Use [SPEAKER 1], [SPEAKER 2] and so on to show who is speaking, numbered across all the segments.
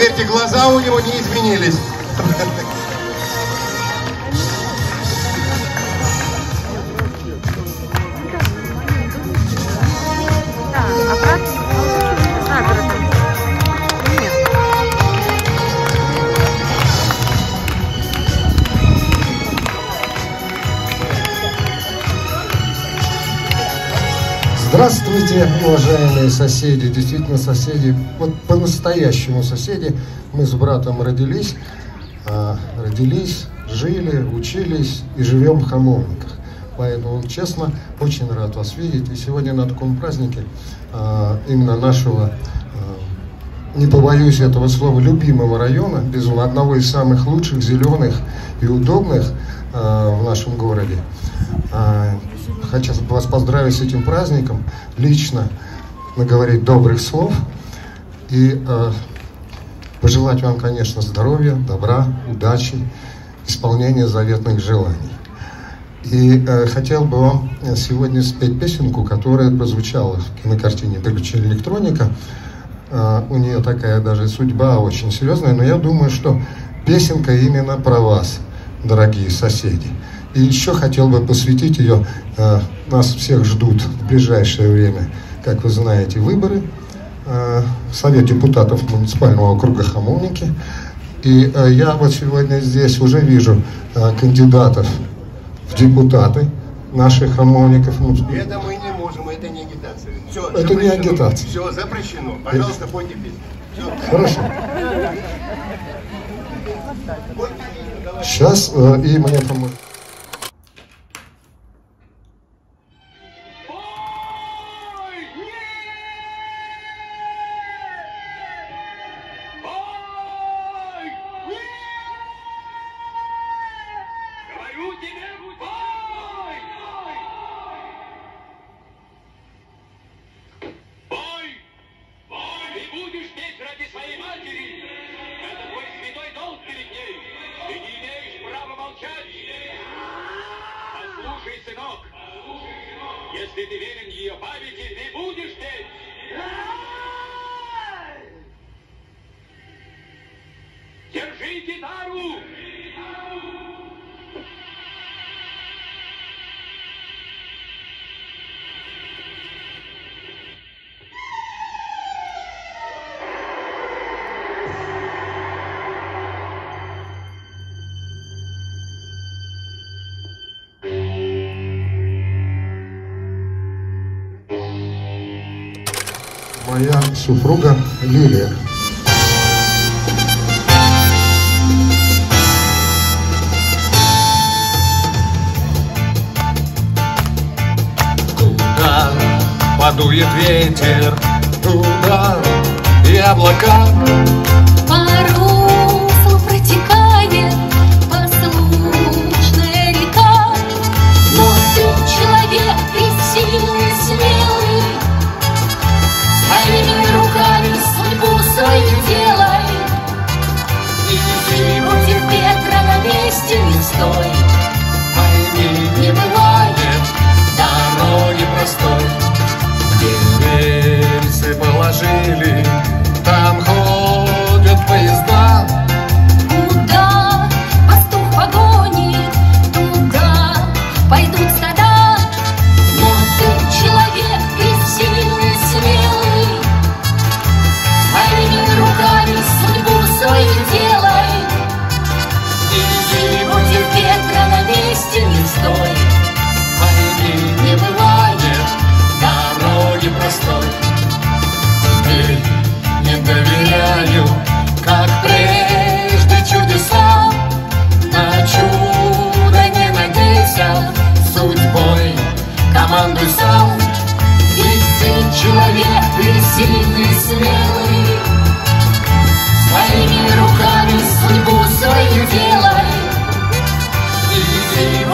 [SPEAKER 1] Поверьте, глаза у него не изменились.
[SPEAKER 2] Здравствуйте, уважаемые соседи, действительно соседи, вот по-настоящему соседи. Мы с братом родились, а, родились, жили, учились и живем в Хамовниках. Поэтому, честно, очень рад вас видеть. И сегодня на таком празднике а, именно нашего, а, не побоюсь этого слова, любимого района, безумно, одного из самых лучших, зеленых и удобных в нашем городе хочу вас поздравить с этим праздником, лично наговорить добрых слов и э, пожелать вам, конечно, здоровья, добра, удачи, исполнения заветных желаний. И э, хотел бы вам сегодня спеть песенку, которая прозвучала в кинокартине «Приключения электроника». Э, у нее такая даже судьба очень серьезная, но я думаю, что песенка именно про вас, дорогие соседи. И еще хотел бы посвятить ее, э, нас всех ждут в ближайшее время, как вы знаете, выборы э, в Совет депутатов муниципального округа Хамовники. И э, я вот сегодня здесь уже вижу кандидатов в депутаты наших хамовников.
[SPEAKER 1] Это мы не можем, это не агитация.
[SPEAKER 2] Все, это запрещено. не агитация.
[SPEAKER 1] Все, запрещено. Пожалуйста, пойте песню.
[SPEAKER 2] Хорошо. Сейчас э, и мне поможет.
[SPEAKER 3] Если ты верен ее памяти, ты будешь петь. Держи гитару!
[SPEAKER 2] Моя супруга Лилия.
[SPEAKER 4] Туда подует ветер, туда и облака
[SPEAKER 1] going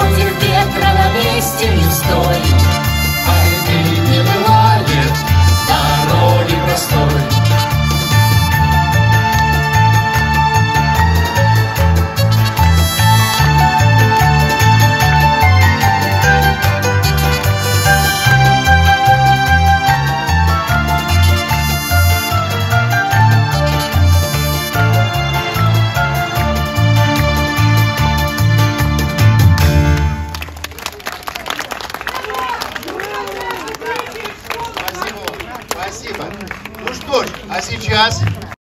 [SPEAKER 1] будет ветра на месте не стой. Войны не бывает, дороги простой. guys.